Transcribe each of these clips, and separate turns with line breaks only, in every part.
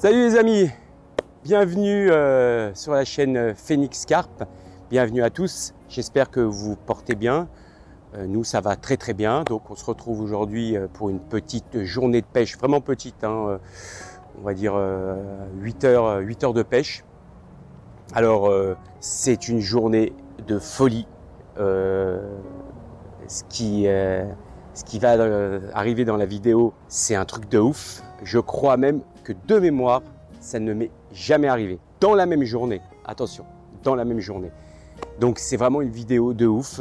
Salut les amis, bienvenue euh, sur la chaîne Phoenix Carp. Bienvenue à tous, j'espère que vous portez bien. Euh, nous, ça va très très bien. Donc, on se retrouve aujourd'hui euh, pour une petite journée de pêche, vraiment petite, hein, euh, on va dire 8 heures, 8 heures de pêche. Alors, euh, c'est une journée de folie. Euh, ce, qui, euh, ce qui va euh, arriver dans la vidéo, c'est un truc de ouf. Je crois même que de mémoire, ça ne m'est jamais arrivé. Dans la même journée, attention, dans la même journée. Donc, c'est vraiment une vidéo de ouf.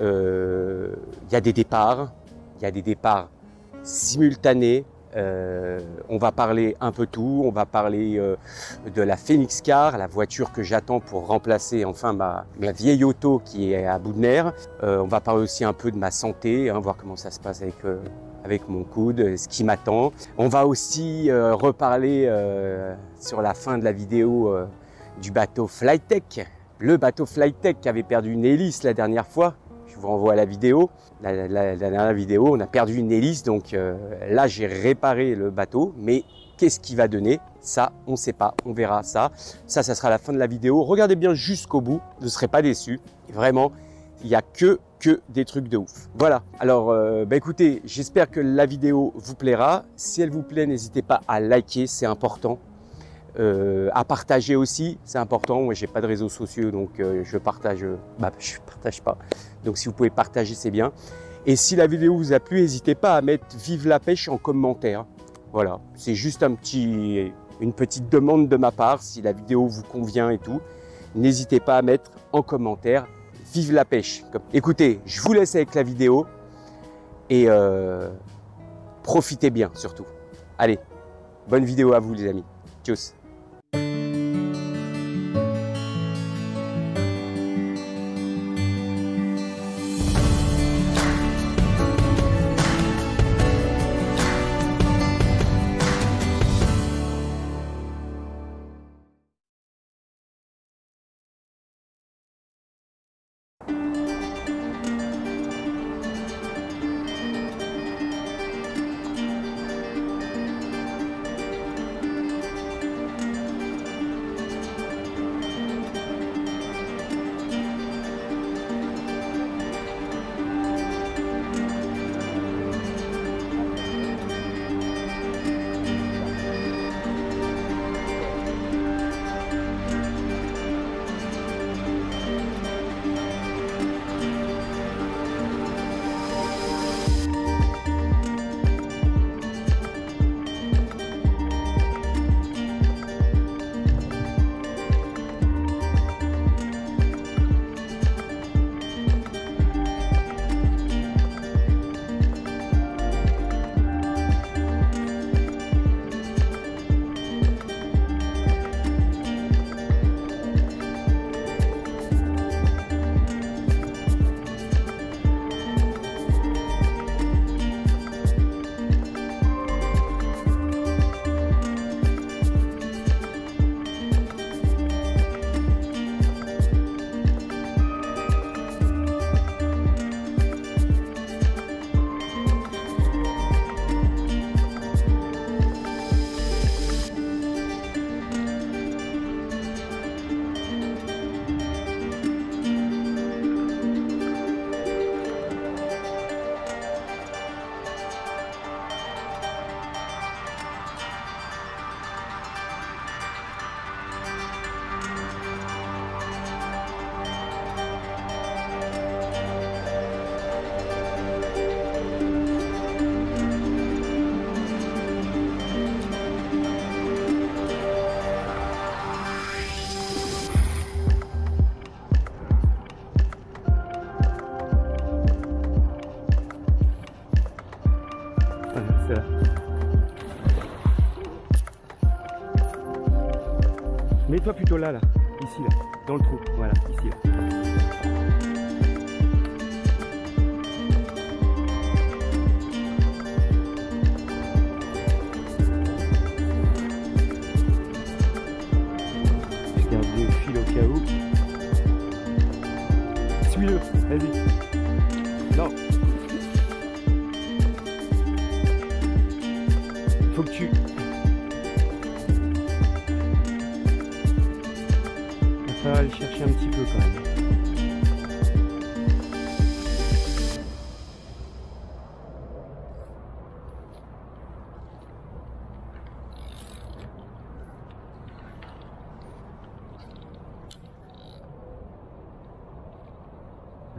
Euh, Il y a des départs, il y a des départs simultanés. Euh, on va parler un peu tout, on va parler euh, de la Phoenix Car, la voiture que j'attends pour remplacer enfin ma, vieille auto qui est à bout de nerfs. Euh, on va parler aussi un peu de ma santé, hein, voir comment ça se passe avec, avec mon coude, ce qui m'attend. On va aussi reparler sur la fin de la vidéo du bateau Flytech, le bateau Flytech qui avait perdu une hélice la dernière fois. Je vous renvoie à la vidéo. La, dernière vidéo, on a perdu une hélice, donc euh, là j'ai réparé le bateau, mais qu'est-ce qui va donner? Ça, on ne sait pas, on verra ça. Ça, ça sera la fin de la vidéo. Regardez bien jusqu'au bout, ne serez pas déçus. Vraiment, il n'y a que, que des trucs de ouf. Voilà, alors euh, bah écoutez, j'espère que la vidéo vous plaira. Si elle vous plaît, n'hésitez pas à liker, c'est important. Euh, à partager aussi, c'est important. Moi, j'ai pas de réseaux sociaux, donc euh, je partage, bah, je partage pas. Donc, si vous pouvez partager, c'est bien. Et si la vidéo vous a plu, n'hésitez pas à mettre "Vive la pêche" en commentaire. Voilà, c'est juste un petit, une petite demande de ma part. Si la vidéo vous convient et tout, n'hésitez pas à mettre en commentaire "Vive la pêche". Écoutez, je vous laisse avec la vidéo et euh, profitez bien surtout. Allez, bonne vidéo à vous les amis. Tchuss. C'est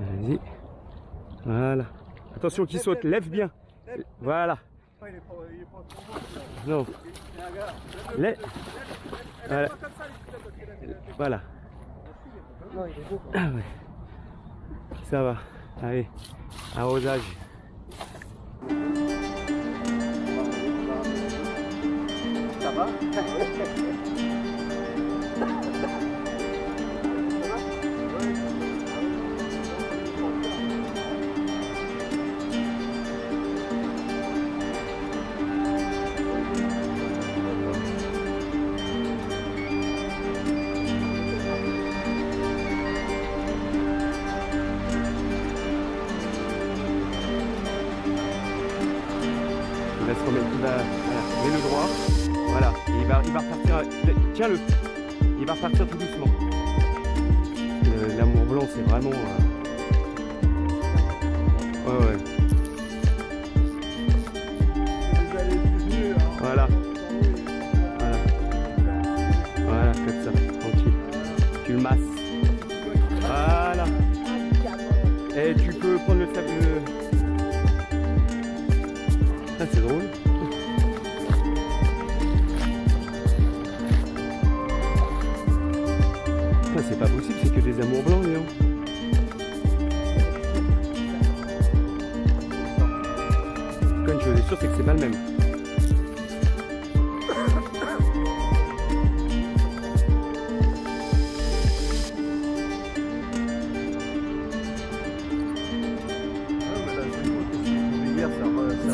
Vas-y. Voilà. Attention qu'il saute, lève bien. Voilà. Non. Lève. Voilà. Ah ouais. Ça va. Allez. Arrosage.
Ça va?
C'est vraiment, euh, ouais, ouais,
hein.
voilà, voilà, voilà, comme ça, tranquille. Tu le masses, voilà. Et tu peux prendre le sable. Ah, c'est drôle. Des amours blancs, Léon. Quand une chose est sûre, c'est que c'est pas le même.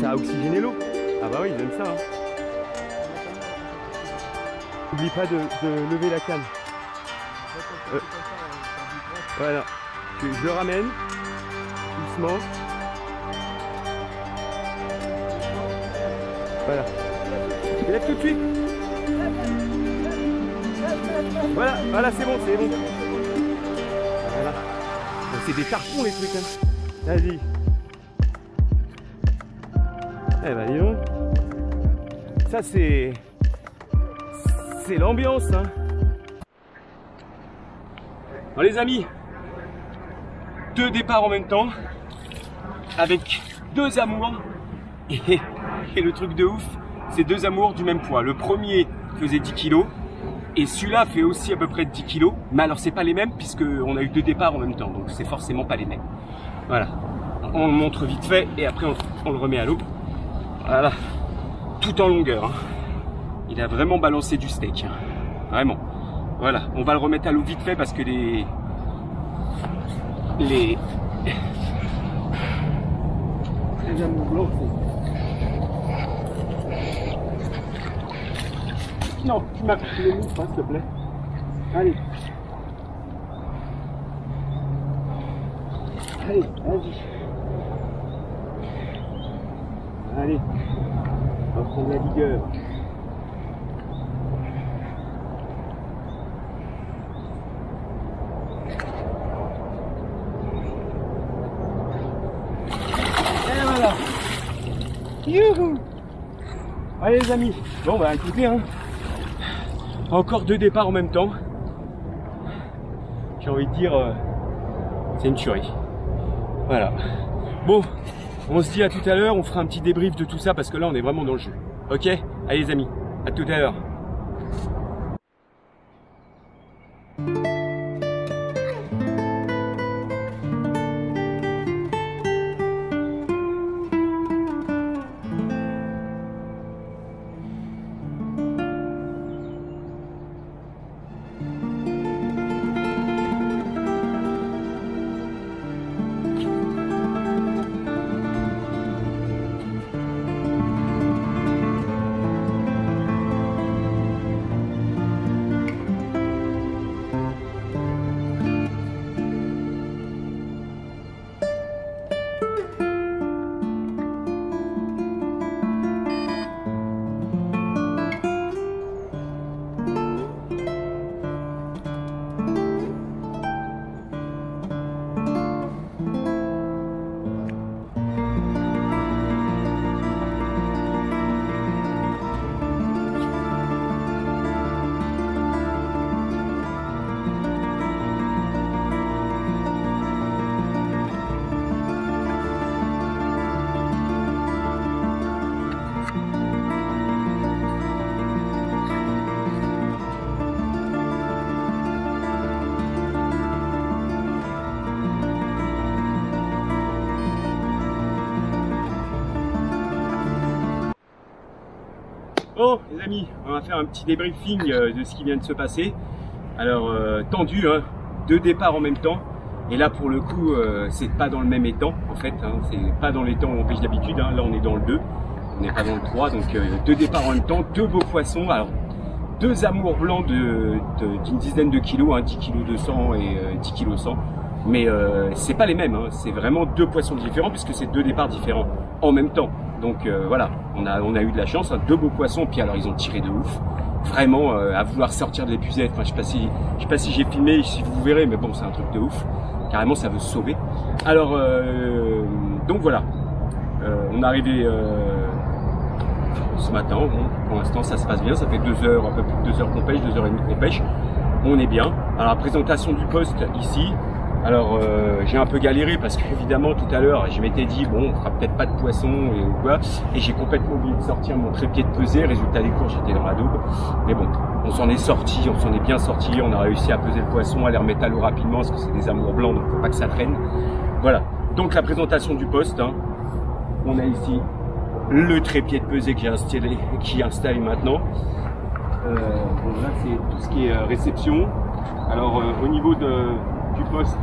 Ça
a oxygéné l'eau. Ah bah oui, ils aiment ça. hein. N'oublie pas de, lever la canne. Euh. Voilà. Je, je le ramène. Doucement. Voilà. Lève tout de suite. Voilà, voilà, c'est bon, c'est bon. Voilà. C'est des cartons les trucs. Hein. Vas-y. Eh ben dis. Ça c'est. C'est l'ambiance hein. Bon les amis, deux départs en même temps, avec deux amours. Et, le truc de ouf, c'est deux amours du même poids. Le premier faisait 10 kilos et celui-là fait aussi à peu près 10 kilos. Mais alors c'est pas les mêmes puisque on a eu deux départs en même temps, donc c'est forcément pas les mêmes. Voilà. On le montre vite fait et après on, on le remet à l'eau. Voilà. Tout en longueur. hein. Il a vraiment balancé du steak. hein. Vraiment. Voilà. On va le remettre à l'eau vite fait parce que les. Les. Non, tu m'as le hein, s'il te plaît. Allez. Allez, vas-y. Allez. On va la vigueur. Allez les amis. Bon bah écoutez hein. Encore deux départs en même temps. J'ai envie de dire euh, c'est une tuerie. Voilà. Bon, on se dit à tout à l'heure, on fera un petit débrief de tout ça parce que là on est vraiment dans le jeu. Ok? Allez les amis, à tout à l'heure. Bon, les amis, on va faire un petit débriefing euh, de ce qui vient de se passer. Alors, euh, tendu, hein, deux départs en même temps. Et là, pour le coup, euh, c'est pas dans le même étang, en fait. Hein, c'est pas dans temps où on pêche d'habitude. Hein, là, on est dans le 2. On n'est pas dans le 3. Donc, deux départs en même temps, deux beaux poissons. Alors, deux amours blancs de- de- d'une dizaine de kilos, hein, 10 kilos 200 et euh, 10 kilos 100. Mais euh, c'est pas les mêmes. Hein, c'est vraiment deux poissons différents puisque c'est deux départs différents en même temps. Donc euh, voilà, on a, on a eu de la chance, hein, deux beaux poissons, puis alors ils ont tiré de ouf. Vraiment, euh, à vouloir sortir de l'épuisette, enfin, je sais pas si, je sais pas si j'ai filmé, si vous verrez, mais bon, c'est un truc de ouf. Carrément, ça veut se sauver. Alors, euh, donc voilà, Euh, on est arrivé euh, ce matin. Bon, pour l'instant, ça se passe bien. Ça fait deux heures, un peu plus de deux heures qu'on pêche, deux heures et demie qu'on pêche. On est bien. Alors, la présentation du poste ici, alors euh, j'ai un peu galéré parce qu'évidemment tout à l'heure je m'étais dit bon on fera peut-être pas de poisson et ou quoi et j'ai complètement oublié de sortir mon trépied de pesée, résultat des cours j'étais dans la double. Mais bon, on s'en est sorti, on s'en est bien sorti, on a réussi à peser le poisson, à les remettre à l'eau rapidement parce que c'est des amours blancs donc faut pas que ça traîne. Voilà, donc la présentation du poste, hein. on a ici le trépied de pesée que j'ai installé, qui est installé maintenant. Euh, là c'est tout ce qui est euh, réception. Alors euh, au niveau de, du poste,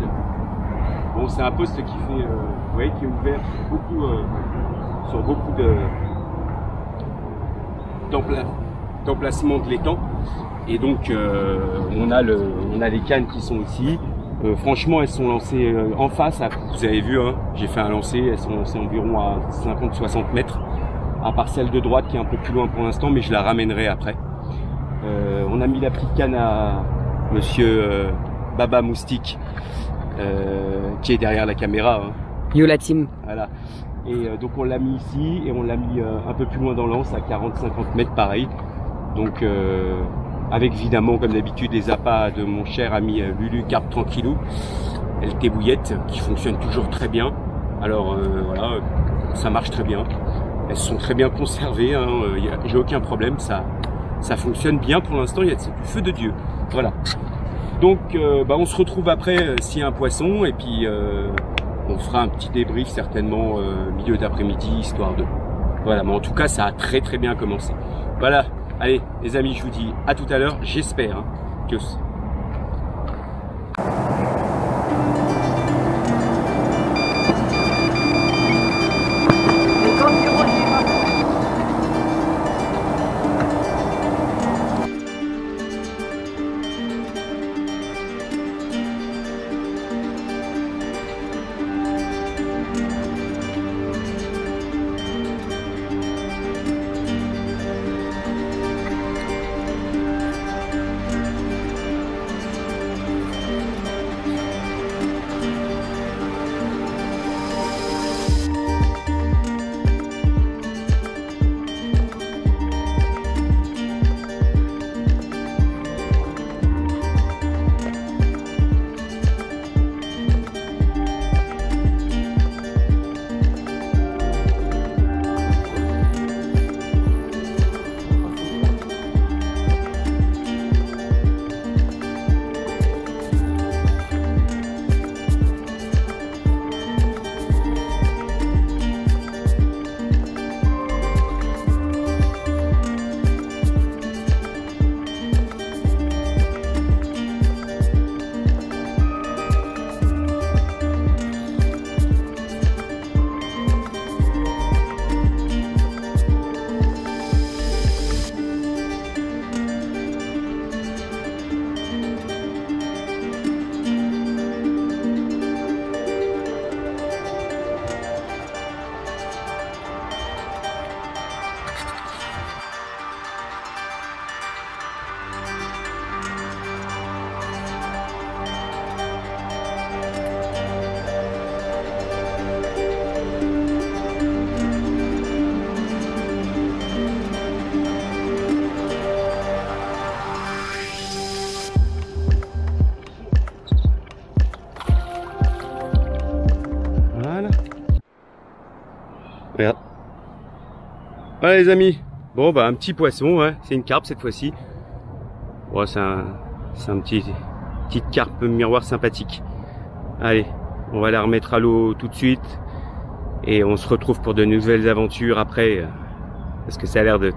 bon c'est un poste qui fait, euh, vous voyez, qui est ouvert sur beaucoup, euh, de d'empla- d'emplacements de l'étang. Et donc euh, on a le, on a les cannes qui sont ici. Franchement, elles sont lancées en face. Vous avez vu, hein, j'ai fait un lancer. Elles sont lancées environ à 50-60 mètres. À part celle de droite qui est un peu plus loin pour l'instant, mais je la ramènerai après. On a mis la petite canne à Monsieur Baba Moustique, euh, qui est derrière la caméra. hein.
Yo la team.
Voilà. Et euh, donc on l'a mis ici et on l'a mis euh, un peu plus loin dans l'anse à 40-50 mètres pareil. Donc avec évidemment comme d'habitude les appâts de mon cher ami Lulu Carpe Tranquillou, LT Bouillette, qui fonctionne toujours très bien. Alors euh, voilà, ça marche très bien. Elles sont très bien conservées, hein, j'ai aucun problème, ça, ça fonctionne bien pour l'instant, il y a c'est du feu de Dieu. Voilà. Donc euh, bah, on se retrouve après euh, s'il y a un poisson et puis euh, on fera un petit débrief certainement euh, milieu d'après-midi, histoire de... Voilà, mais en tout cas, ça a très très bien commencé. Voilà, allez les amis, je vous dis à tout à l'heure, j'espère. Hein, que... Les amis, bon bah un petit poisson, hein. c'est une carpe cette fois-ci. C'est un, un, petit petite carpe miroir sympathique. Allez, on va la remettre à l'eau tout de suite et on se retrouve pour de nouvelles aventures après euh, parce que ça a l'air de,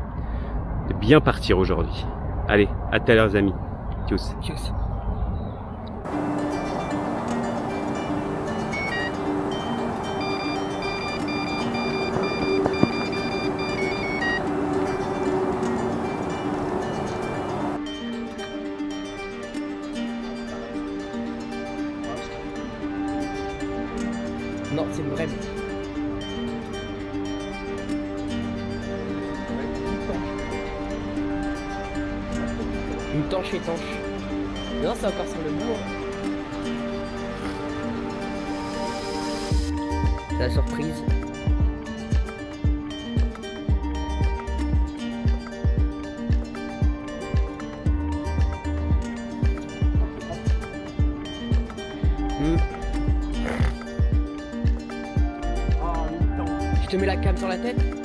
bien partir aujourd'hui. Allez, à tout à l'heure les amis. Tchuss.
étanche, étanche. Non, c'est encore sur le bourg. C'est hein. la surprise. Hmm. Je te mets la cam sur la tête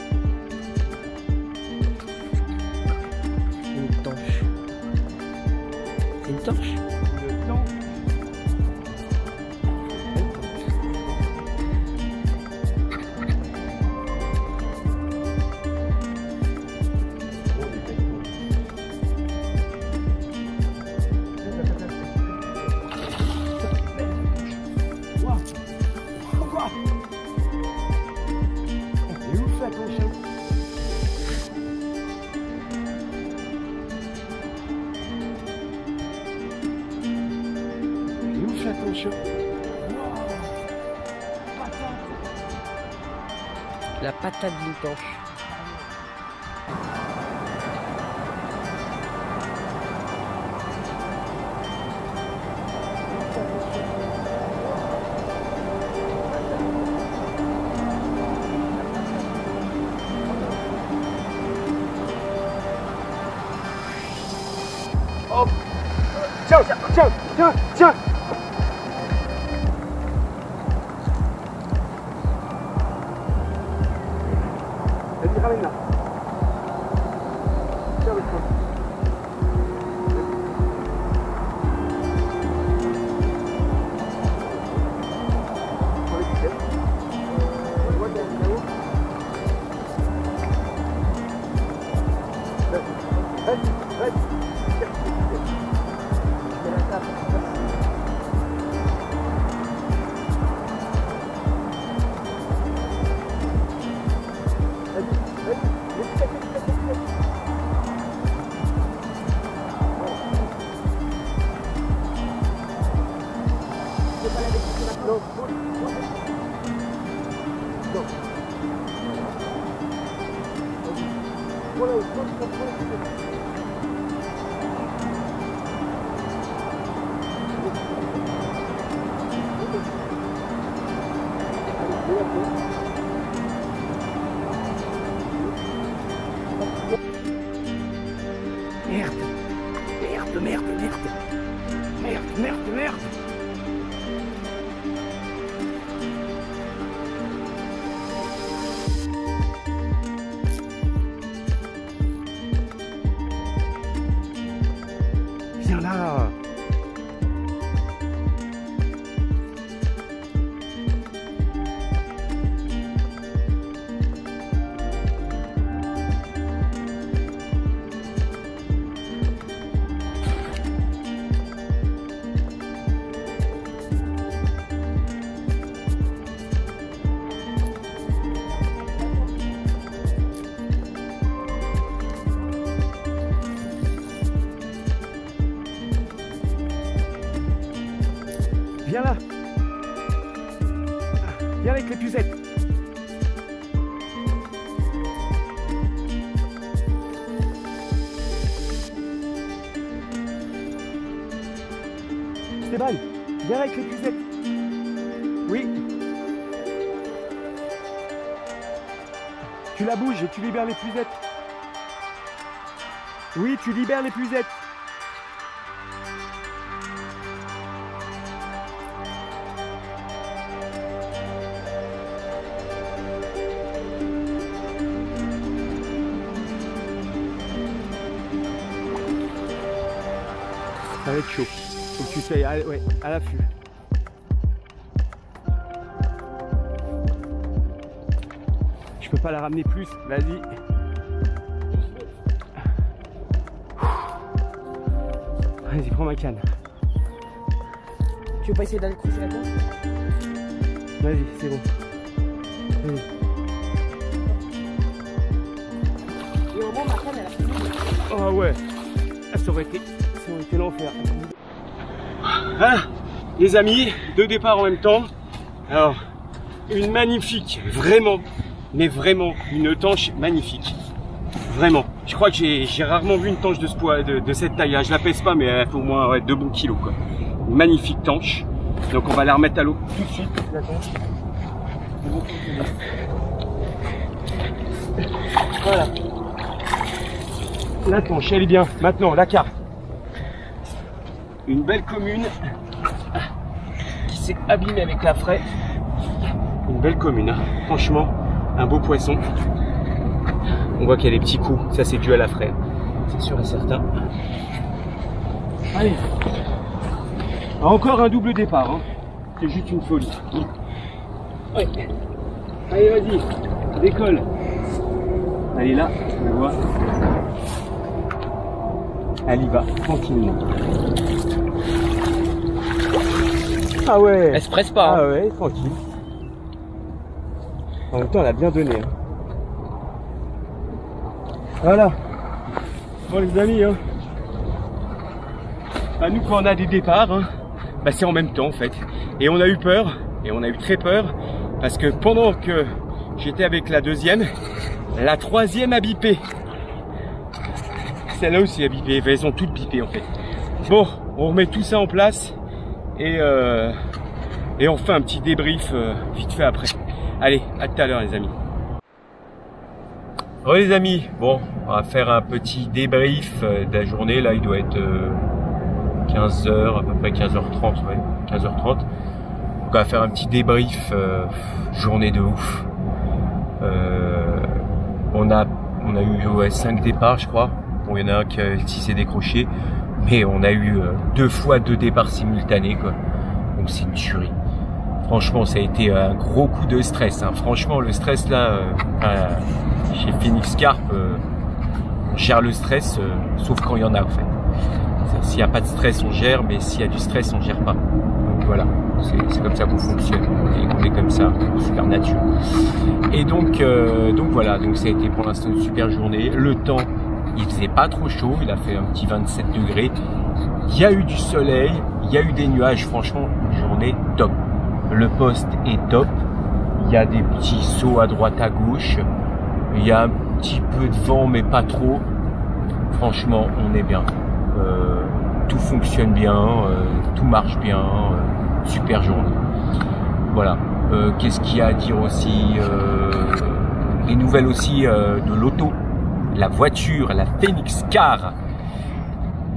Tá tadinho, tocha.
merde, merde. Merde, merde, merde.
avec les grisettes. Oui. Tu la bouges et tu libères les puisettes. Oui, tu libères les puisettes. à, l'affût. Je peux pas la ramener plus, vas-y. Vas-y, prends ma canne.
Tu veux pas essayer d'aller coucher la canne
Vas-y, c'est bon. Vas-y.
Et au moins, ma canne, elle a fini.
Oh ouais, ah, ça aurait été, ça aurait été l'enfer. Voilà, les amis, deux départs en même temps. Alors, une magnifique, vraiment, mais vraiment, une tanche magnifique. Vraiment. Je crois que j'ai rarement vu une tanche de, ce poids, de, cette taille. Je la pèse pas, mais elle fait au moins deux bons kilos. Quoi. Une magnifique tanche. Donc on va la remettre à l'eau tout de suite. La tanche. Voilà. La tanche, elle est bien. Maintenant, la carte. Une belle commune qui s'est abîmée avec la fraie. Une belle commune, hein. franchement, un beau poisson. On voit qu'il y a des petits coups, ça c'est dû à la fraie, c'est sûr et certain. Allez, encore un double départ, hein. c'est juste une folie. Ouais. Allez, vas-y, décolle. Est là, on voit. Elle y va, tranquillement. Ah ouais
Elle se presse pas. hein.
Ah ouais, tranquille. En même temps, elle a bien donné. hein. Voilà. Bon les amis, hein. Bah, nous quand on a des départs, hein, bah, c'est en même temps en fait. Et on a eu peur, et on a eu très peur, parce que pendant que j'étais avec la deuxième, la troisième a bipé. Celle-là aussi a bipé, elles ont toutes bipé en fait. Bon, on remet tout ça en place et, euh, et on fait un petit débrief euh, vite fait après. Allez, à tout à l'heure les amis. Bon les amis, bon, on va faire un petit débrief euh, de la journée. Là, il doit être 15h, à peu près 15h30, ouais, 15h30. Donc on va faire un petit débrief, journée de ouf. On a on a eu ouais, 5 départs je crois. Bon il y en a un qui, s'est décroché, mais on a eu euh, deux fois deux départs simultanés quoi. Donc c'est une tuerie. Franchement ça a été un gros coup de stress. hein. Franchement le stress là, euh, euh, chez Phoenix Carp, euh, on gère le stress, euh, sauf quand il y en a en fait. S'il n'y a pas de stress, on gère, mais s'il y a du stress, on gère pas. Donc voilà, c'est comme ça qu'on fonctionne. Qu'on est comme ça, super nature. Et donc, euh, donc voilà, donc ça a été pour l'instant une super journée. Le temps, il faisait pas trop chaud, il a fait un petit 27 degrés. Il y a eu du soleil, il y a eu des nuages, franchement, une journée top. Le poste est top. Il y a des petits sauts à droite à gauche. Il y a un petit peu de vent, mais pas trop. Franchement, on est bien. Euh, tout fonctionne bien, euh, tout marche bien, euh, super journée. Voilà. Qu'est-ce qu'il y a à dire aussi Des nouvelles aussi de l'auto, la voiture, la Phoenix Car,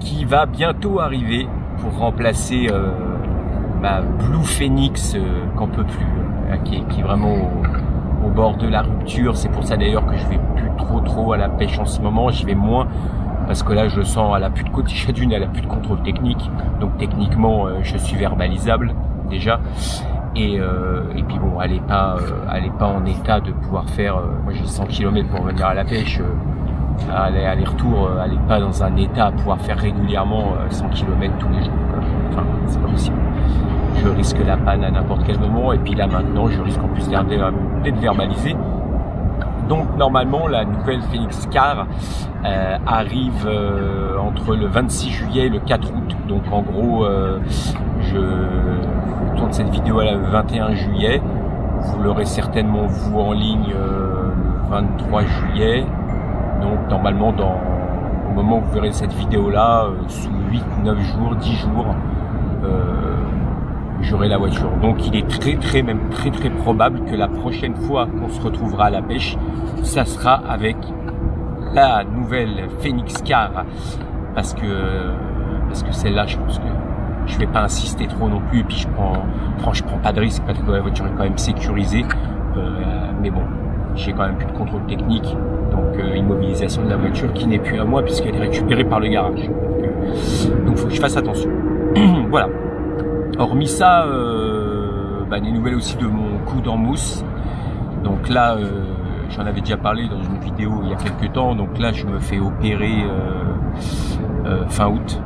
qui va bientôt arriver pour remplacer euh, ma Blue Phoenix euh, qu'on peut plus, euh, qui, est, vraiment au, bord de la rupture. C'est pour ça d'ailleurs que je vais plus trop trop à la pêche en ce moment. J'y vais moins parce que là je sens elle a plus de côté d'une, elle a plus de contrôle technique. Donc techniquement je suis verbalisable déjà. Et, puis bon, elle est pas, est pas en état de pouvoir faire. moi j'ai 100 km pour venir à la pêche. Euh, aller aller-retour, euh, elle est pas dans un état à pouvoir faire régulièrement euh, 100 km tous les jours. Enfin, c'est pas possible. Je risque la panne à n'importe quel moment. Et puis là maintenant, je risque en plus d'être d'être verbalisé. Donc normalement, la nouvelle Phoenix Car euh, arrive euh, entre le 26 juillet et le 4 août. Donc en gros, euh, je tourne cette vidéo le 21 juillet. Vous l'aurez certainement vous en ligne euh, le 23 juillet. Donc normalement, au moment où vous verrez cette vidéo là, sous 8, 9 jours, 10 jours, euh, j'aurai la voiture. Donc il est très très même très très probable que la prochaine fois qu'on se retrouvera à la pêche, ça sera avec la nouvelle Phoenix Car. Parce que parce que celle-là je pense que je vais pas insister trop non plus. Et puis je prends franchement je prends pas de risque parce que la voiture est quand même sécurisée. Euh, mais bon j'ai quand même plus de contrôle technique donc euh, immobilisation de la voiture qui n'est plus à moi puisqu'elle est récupérée par le garage. Donc, euh, donc faut que je fasse attention. Voilà. Hormis ça euh, bah, des nouvelles aussi de mon coude en mousse. Donc là euh, j'en avais déjà parlé dans une vidéo il y a quelques temps. Donc là je me fais opérer euh, euh, fin août.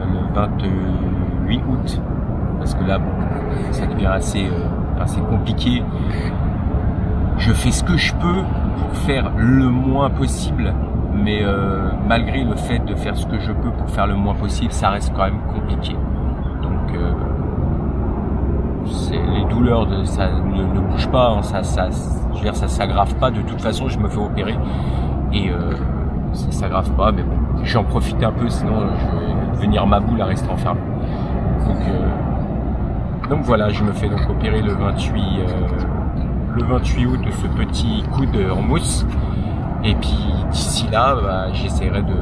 Euh, le 28 août, parce que là, ça devient euh, assez compliqué. Je fais ce que je peux pour faire le moins possible, mais euh, malgré le fait de faire ce que je peux pour faire le moins possible, ça reste quand même compliqué. Donc, euh, les douleurs, de, ça ne, ne bouge pas, hein, ça, ça, je veux dire, ça s'aggrave pas. De toute façon, je me fais opérer et euh, ça s'aggrave pas, mais bon, je vais en profiter un peu, sinon euh, je vais devenir ma boule à rester enfermé. Donc, euh, donc voilà, je me fais donc opérer le 28, euh, le 28 août de ce petit coude en mousse. Et puis d'ici là, bah, j'essaierai de,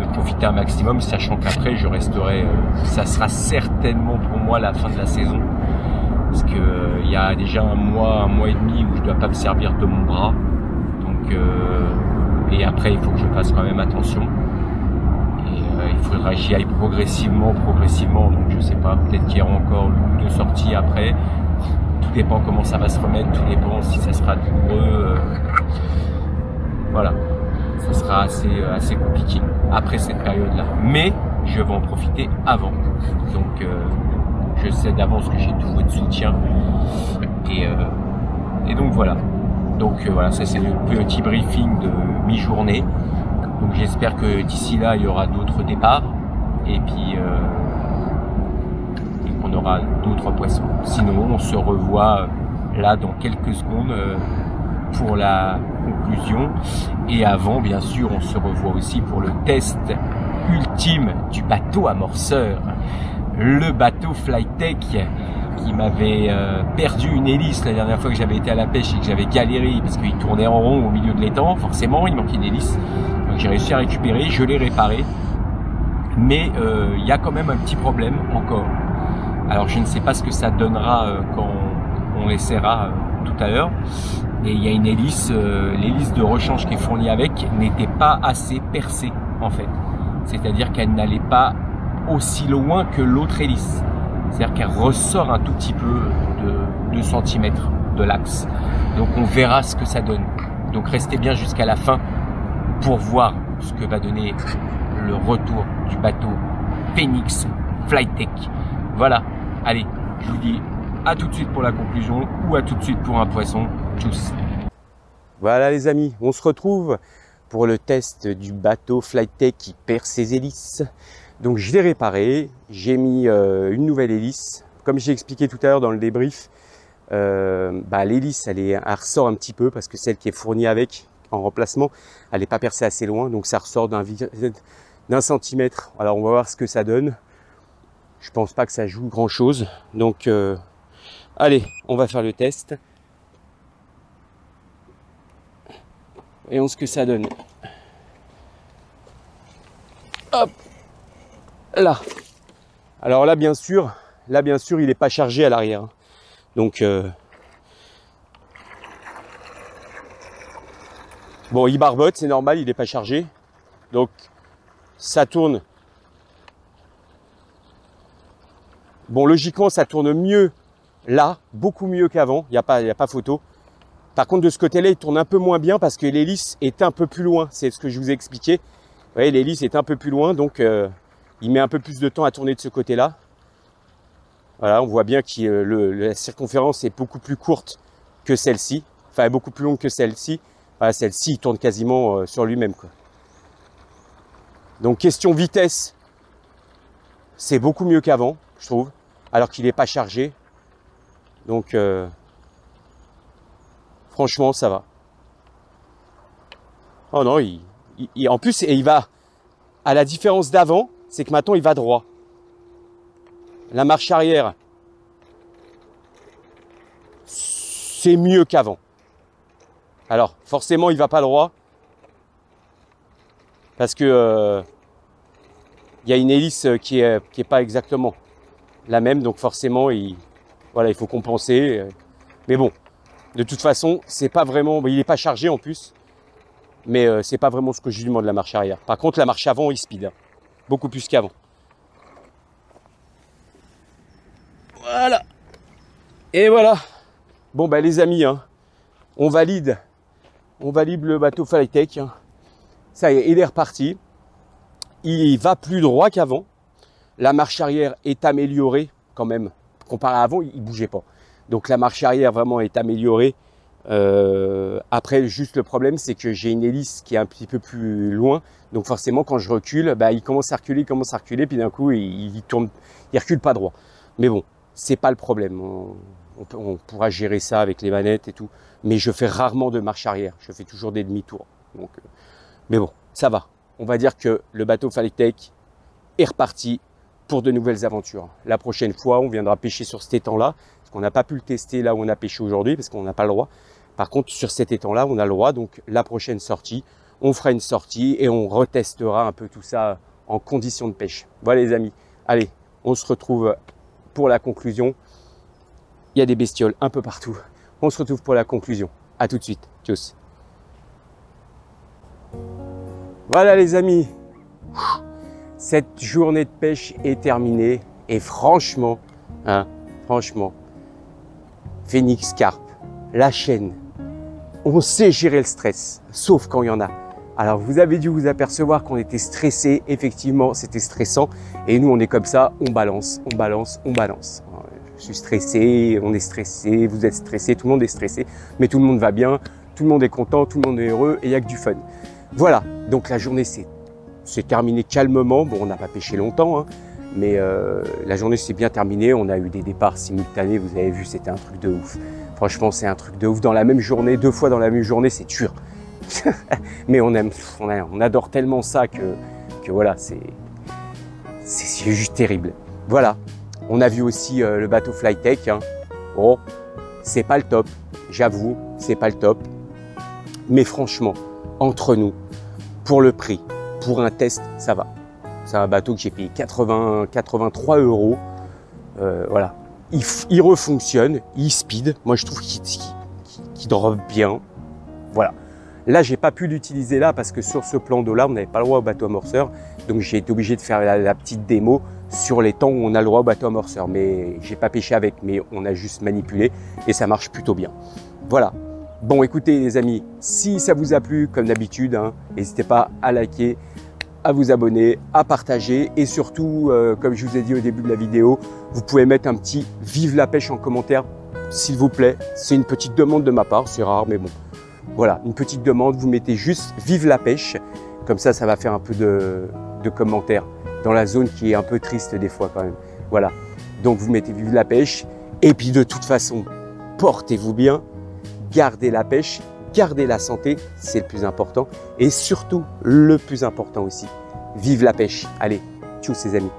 de profiter un maximum, sachant qu'après je resterai, euh, ça sera certainement pour moi la fin de la saison. Parce que euh, il y a déjà un mois, un mois et demi où je dois pas me servir de mon bras. Donc euh, et après il faut que je fasse quand même attention. Et il faudra que j'y aille progressivement, progressivement. Donc je sais pas, peut-être qu'il y aura encore une ou deux sorties après. Tout dépend comment ça va se remettre, tout dépend si ça sera douloureux. euh, voilà, ça sera assez, euh, assez compliqué après cette période-là. Mais je vais en profiter avant. Donc euh, je sais d'avance que j'ai tout votre soutien. Et, donc voilà. Donc voilà, ça c'est le petit briefing de mi-journée. Donc j'espère que d'ici là il y aura d'autres départs. Et puis qu'on aura d'autres poissons. Sinon on se revoit euh, là dans quelques secondes euh, pour la conclusion. Et avant, bien sûr, on se revoit aussi pour le test ultime du bateau amorceur. Le bateau Flytech qui m'avait euh, perdu une hélice la dernière fois que j'avais été à la pêche et que j'avais galéré parce qu'il tournait en rond au milieu de l'étang. Forcément, il manquait une hélice. Donc j'ai réussi à récupérer, je l'ai réparé. Mais il y a quand même un petit problème encore. Alors je ne sais pas ce que ça donnera euh, quand on, on l'essaiera euh, tout à l'heure. Et il y a une hélice, euh, l'hélice de rechange qui est fournie avec n'était pas assez percée en fait. C'est-à-dire qu'elle n'allait pas aussi loin que l'autre hélice. C'est-à-dire qu'elle ressort un tout petit peu de 2 cm de l'axe. Donc on verra ce que ça donne. Donc restez bien jusqu'à la fin pour voir ce que va donner le retour du bateau Phoenix Flytech. Voilà, allez, je vous dis à tout de suite pour la conclusion ou à tout de suite pour un poisson. Tchuss Voilà les amis, on se retrouve pour le test du bateau Flytech qui perd ses hélices. Donc je l'ai réparé, j'ai mis euh, une nouvelle hélice. Comme j'ai expliqué tout à l'heure dans le débrief, euh, bah, l'hélice elle, ressort un petit peu parce que celle qui est fournie avec en remplacement, elle n'est pas percée assez loin, donc ça ressort d'un centimètre. Alors on va voir ce que ça donne. Je pense pas que ça joue grand chose. Donc euh, allez, on va faire le test. Voyons ce que ça donne. Hop Là. Alors là, bien sûr, là, bien sûr, il n'est pas chargé à l'arrière. Donc, euh, bon, il barbote, c'est normal, il n'est pas chargé. Donc, ça tourne. Bon, logiquement, ça tourne mieux là, beaucoup mieux qu'avant. Il n'y a pas, a pas photo. Par contre, de ce côté-là, il tourne un peu moins bien parce que l'hélice est un peu plus loin. C'est ce que je vous ai expliqué. Vous voyez, l'hélice est un peu plus loin, donc euh, il met un peu plus de temps à tourner de ce côté-là. Voilà, on voit bien que euh, la circonférence est beaucoup plus courte que celle-ci. Enfin, beaucoup plus longue que celle-ci. Voilà, celle-ci, il tourne quasiment euh, sur lui-même. Donc, question vitesse, c'est beaucoup mieux qu'avant, je trouve, alors qu'il n'est pas chargé. Donc, euh, franchement, ça va. Oh non, il, en plus, et il va, à la différence d'avant, c'est que maintenant il va droit. La marche arrière, c'est mieux qu'avant. Alors, forcément, il va pas droit. Parce que euh, il y a une hélice qui est, qui est pas exactement la même, donc forcément, il, voilà, il faut compenser. euh. Mais bon, de toute façon, c'est pas vraiment, il est pas chargé en plus, mais euh, c'est pas vraiment ce que je lui demande la marche arrière. Par contre, la marche avant, il speed, hein. beaucoup plus qu'avant. Voilà. Et voilà. Bon bah les amis, hein, on valide, on valide le bateau Flytech. hein. Ça y est, il est reparti. Il va plus droit qu'avant. La marche arrière est améliorée quand même. Comparé à avant, il ne bougeait pas. Donc la marche arrière vraiment est améliorée. Euh, après, juste le problème, c'est que j'ai une hélice qui est un petit peu plus loin. Donc forcément, quand je recule, bah, il commence à reculer, il commence à reculer, puis d'un coup, il, il tourne, recule pas droit. Mais bon, c'est pas le problème. On, pourra gérer ça avec les manettes et tout. Mais je fais rarement de marche arrière. Je fais toujours des demi-tours. Euh, mais bon, ça va. On va dire que le bateau Faltech est reparti pour de nouvelles aventures. La prochaine fois, on viendra pêcher sur cet étang-là, parce qu'on n'a pas pu le tester là où on a pêché aujourd'hui, parce qu'on n'a pas le droit. Par contre, sur cet étang-là, on a le droit. Donc, la prochaine sortie, on fera une sortie et on retestera un peu tout ça en conditions de pêche. Voilà les amis. Allez, on se retrouve pour la conclusion. Il y a des bestioles un peu partout. On se retrouve pour la conclusion. À tout de suite. Tchuss. Voilà les amis. Cette journée de pêche est terminée. Et franchement, hein, franchement, Phoenix Carp, la chaîne, on sait gérer le stress, sauf quand il y en a. Alors vous avez dû vous apercevoir qu'on était stressé, effectivement c'était stressant, et nous on est comme ça, on balance, on balance, on balance. Je suis stressé, on est stressé, vous êtes stressé, tout le monde est stressé, mais tout le monde va bien, tout le monde est content, tout le monde est heureux, et il n'y a que du fun. Voilà, donc la journée s'est s'est terminée calmement, bon on n'a pas pêché longtemps, hein, mais euh, la journée s'est bien terminée, on a eu des départs simultanés, vous avez vu c'était un truc de ouf. Franchement, c'est un truc de ouf. Dans la même journée, deux fois dans la même journée, c'est dur. Mais on aime, on, adore tellement ça que, voilà, c'est juste terrible. Voilà. On a vu aussi euh, le bateau Flytech. Hein. Bon, c'est pas le top, j'avoue, c'est pas le top. Mais franchement, entre nous, pour le prix, pour un test, ça va. C'est un bateau que j'ai payé 80, 83 euros. Euh, voilà, il, refonctionne, il speed. Moi, je trouve qu'il qu'il drop bien. Voilà. Là, j'ai pas pu l'utiliser là parce que sur ce plan d'eau là, on n'avait pas le droit au bateau amorceur. Donc, j'ai été obligé de faire la, la petite démo sur les temps où on a le droit au bateau amorceur. Mais j'ai pas pêché avec, mais on a juste manipulé et ça marche plutôt bien. Voilà. Bon, écoutez, les amis, si ça vous a plu, comme d'habitude, hein, n'hésitez pas à liker, à vous abonner, à partager et surtout, euh, comme je vous ai dit au début de la vidéo, vous pouvez mettre un petit vive la pêche en commentaire, s'il vous plaît. C'est une petite demande de ma part, c'est rare, mais bon. Voilà, une petite demande, vous mettez juste vive la pêche, comme ça, ça va faire un peu de, de commentaires dans la zone qui est un peu triste des fois quand même. Voilà, donc vous mettez vive la pêche et puis de toute façon, portez-vous bien, gardez la pêche, gardez la santé, c'est le plus important et surtout le plus important aussi, vive la pêche. Allez, tchuss les amis.